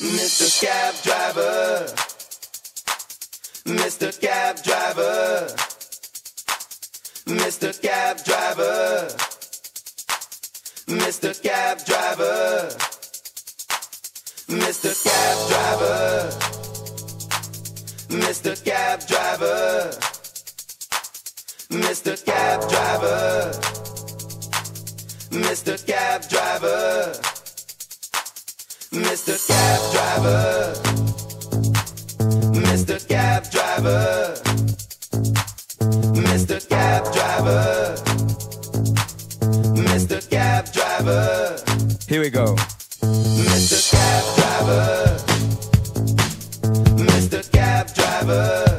Mr. Cab Driver. Mr. Cab Driver. Mr. Cab Driver. Mr. Cab Driver. Mr. Cab Driver. Mr. Cab Driver. Mr. Cab Driver. Mr. Cab Driver. Mr. Cab Driver. Mr. Cab Driver. Mr. Cab Driver. Mr. Cab Driver. Here we go. Mr. Cab Driver. Mr. Cab Driver.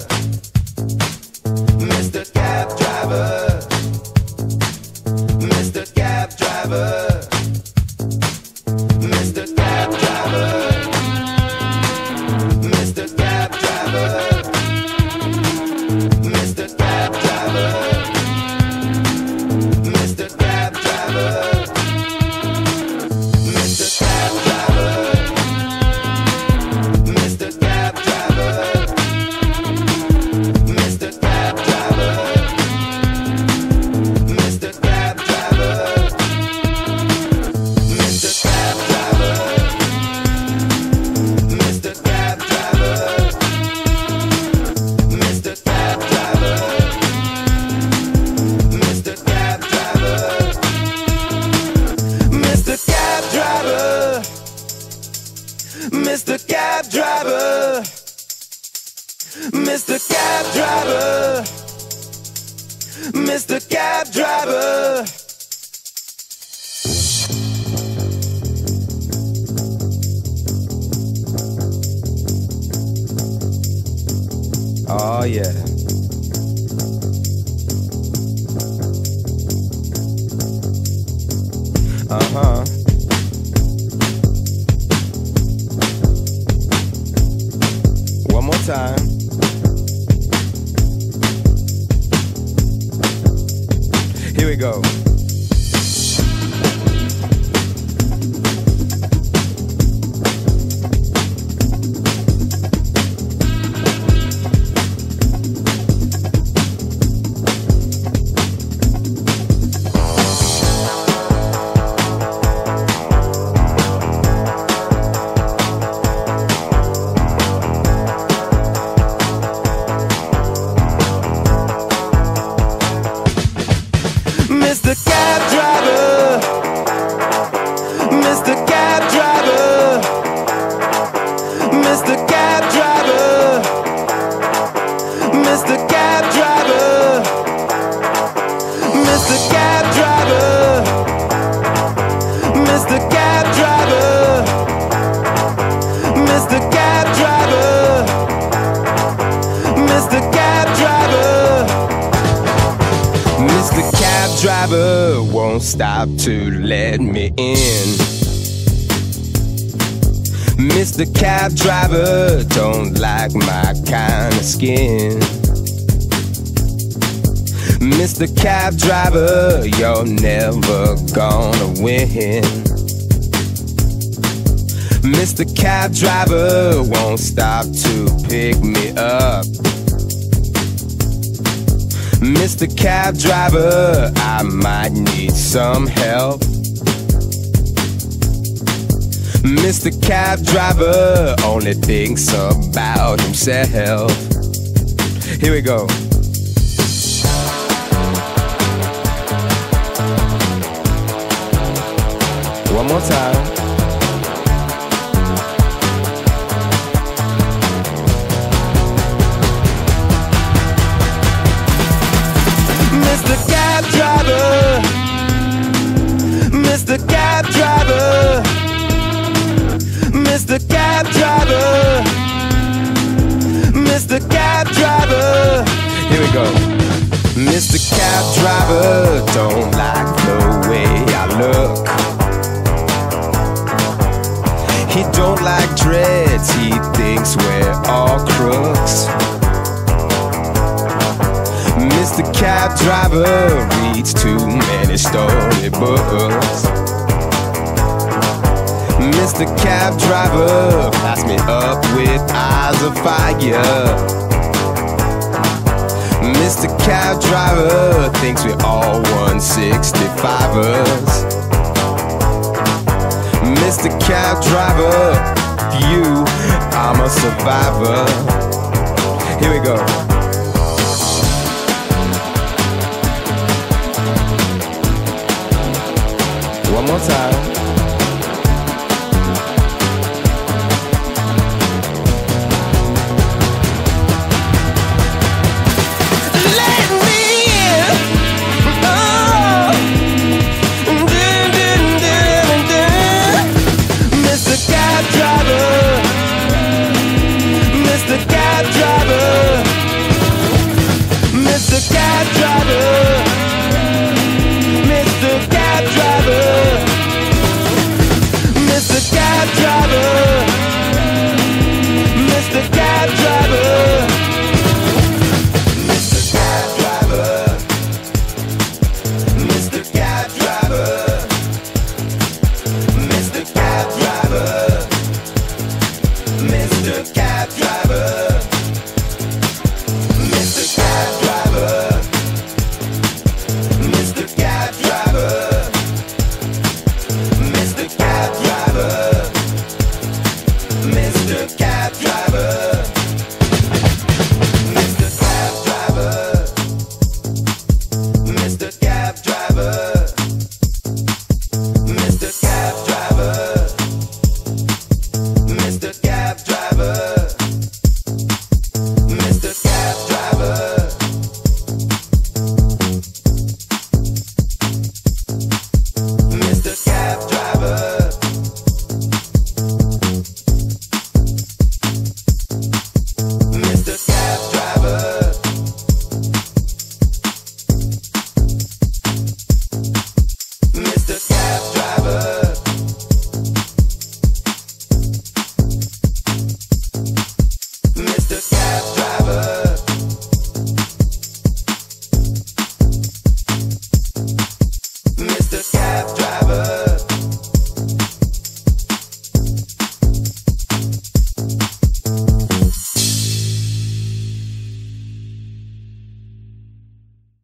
Mr. Cab Driver. Mr. Cab Driver. Mr. Cab Driver. Mr. Cab Driver. Mr. Cab Driver. Oh yeah. Uh huh. We go. Cab Driver. Mr. Cab Driver won't stop to let me in. Mr. Cab Driver don't like my kind of skin. Mr. Cab Driver, you're never gonna win. Mr. Cab Driver won't stop to pick me up. Mr. Cab Driver, I might need some help. Mr. Cab Driver only thinks about himself. Here we go. One more time. We go. Mr. Cab Driver don't like the way I look. He don't like dreads, he thinks we're all crooks. Mr. Cab Driver reads too many storybooks. Mr. Cab Driver, pass me up with eyes of fire. Mr. Cab Driver thinks we're all 165ers. Mr. Cab Driver, you, I'm a survivor. Here we go. One more time.